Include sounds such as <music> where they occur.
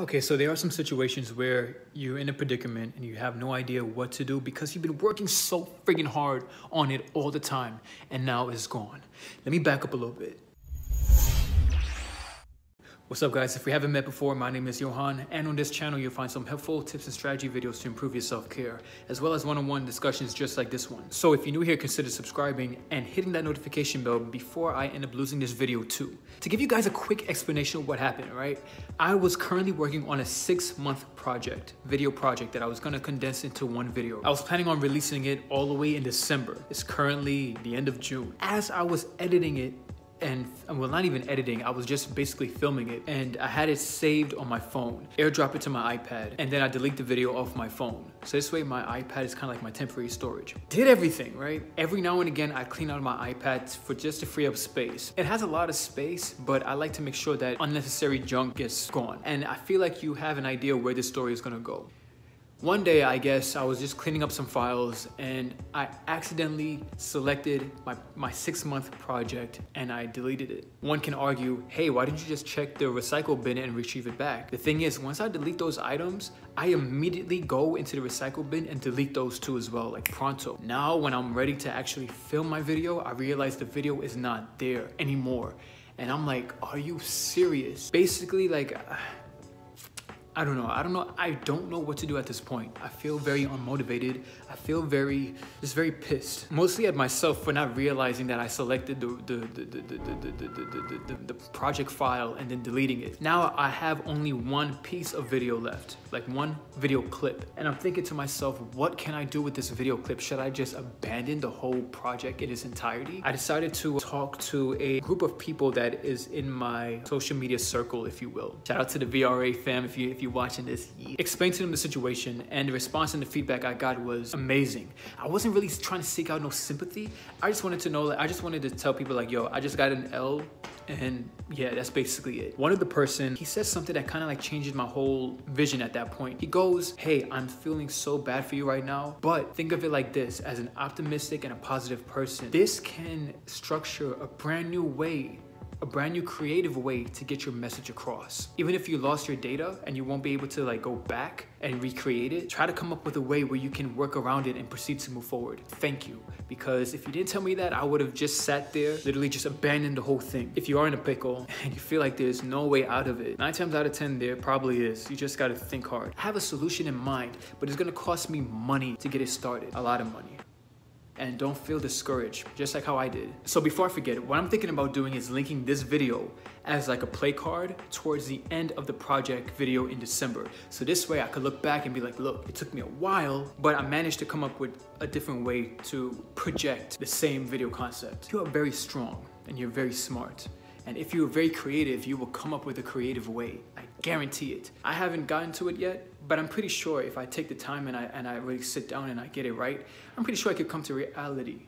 Okay, so there are some situations where you're in a predicament and you have no idea what to do because you've been working so friggin' hard on it all the time and now it's gone. Let me back up a little bit. What's up guys, if we haven't met before, my name is Johann and on this channel you'll find some helpful tips and strategy videos to improve your self-care as well as one-on-one discussions just like this one. So if you're new here, consider subscribing and hitting that notification bell before I end up losing this video too. To give you guys a quick explanation of what happened, right? I was currently working on a six month project, video project that I was gonna condense into one video. I was planning on releasing it all the way in December. It's currently the end of June. As I was editing it, and uh, well not even editing i was just basically filming it. And i had it saved on my phone airdrop it to my ipad and then i delete the video off my phone. So this way my ipad is kind of like my temporary storage. Did everything right? Every now and again i clean out my ipad for just to free up space. It has a lot of space but i like to make sure that unnecessary junk gets gone. And i feel like you have an idea where this story is to go one day, I guess, I was just cleaning up some files and I accidentally selected my, my six month project and I deleted it. One can argue, hey, why didn't you just check the recycle bin and retrieve it back? The thing is, once I delete those items, I immediately go into the recycle bin and delete those too as well, like pronto. Now, when I'm ready to actually film my video, I realize the video is not there anymore. And I'm like, are you serious? Basically, like, I don't know. I don't know. I don't know what to do at this point. I feel very unmotivated. I feel very, just very pissed. Mostly at myself for not realizing that I selected the the the the the the the, project file and then deleting it. Now I have only one piece of video left, like one video clip, and I'm thinking to myself, what can I do with this video clip? Should I just abandon the whole project in its entirety? I decided to talk to a group of people that is in my social media circle, if you will. Shout out to the VRA fam if you if you watching this. Explain to them the situation and the response and the feedback I got was amazing. I wasn't really trying to seek out no sympathy. I just wanted to know, like, I just wanted to tell people like, yo, I just got an L and yeah, that's basically it. One of the person, he says something that kind of like changes my whole vision at that point. He goes, hey, I'm feeling so bad for you right now, but think of it like this, as an optimistic and a positive person. This can structure a brand new way a brand new creative way to get your message across. Even if you lost your data and you won't be able to like go back and recreate it, try to come up with a way where you can work around it and proceed to move forward. Thank you. Because if you didn't tell me that, I would have just sat there, literally just abandoned the whole thing. If you are in a pickle <laughs> and you feel like there's no way out of it, nine times out of 10, there probably is. You just gotta think hard. Have a solution in mind, but it's gonna cost me money to get it started. A lot of money and don't feel discouraged, just like how I did. So before I forget, what I'm thinking about doing is linking this video as like a play card towards the end of the project video in December. So this way I could look back and be like, look, it took me a while, but I managed to come up with a different way to project the same video concept. You are very strong and you're very smart. And if you're very creative, you will come up with a creative way. I guarantee it. I haven't gotten to it yet, but I'm pretty sure if I take the time and I, and I really sit down and I get it right, I'm pretty sure I could come to reality